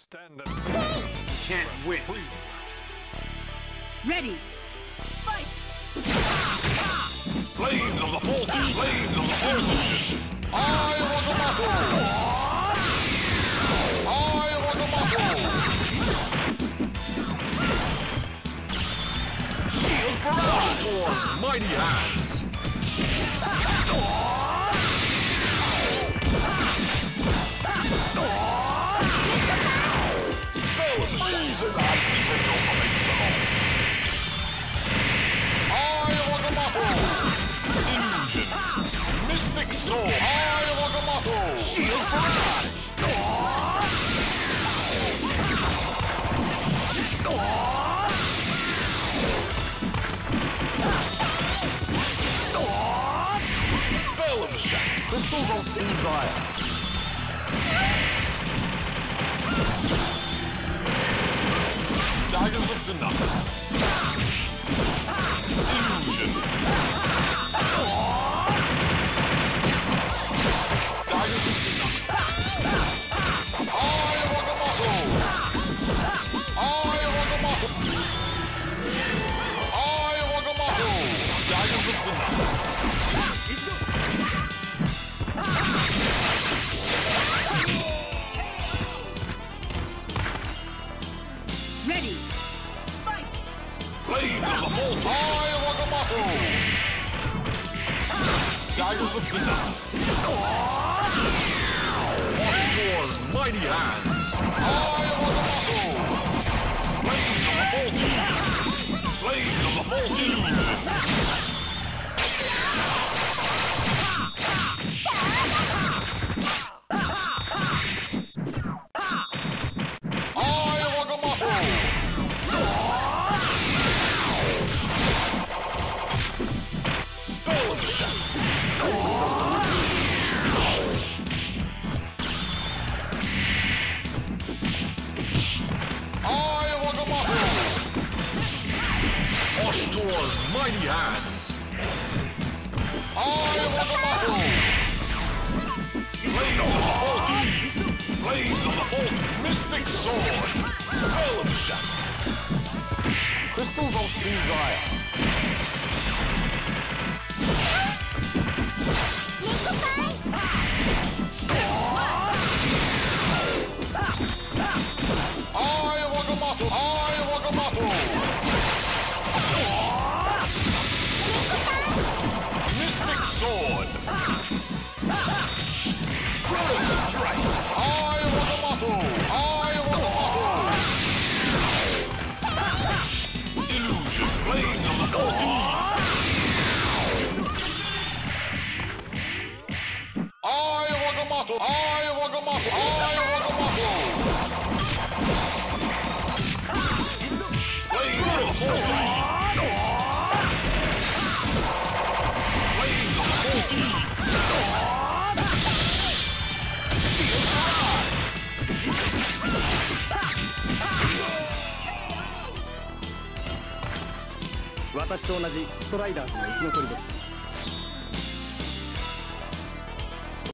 Stand and Can't win. Ready. Fight. Flames of the Faltine, flames of the Faltine. I Wagamato! I Wagamato! Shield barrage towards mighty hands. Of the season, I see the door for making the hole. I Wagamato! Illusion. Mystic sword. I Wagamato! Shield barrage. Spell of the shadow. Crystals don't see fire. Daggers of Denak. The Wagamato! Daggers of Denak. Wash mighty hands. I Towards mighty hands. I Wagamato! Flames of the Faltine. Flames of the Faltine. Mystic sword. Spell of shadow. Crystals don't see fire. Eye of Agamotto! I Wagamato! Mystic sword. Chrono strike. I Wagamato! I Wagamato! Illusion. Flames of the Faltine. I Wagamato! I 私と同じストライダーズの生き残りです。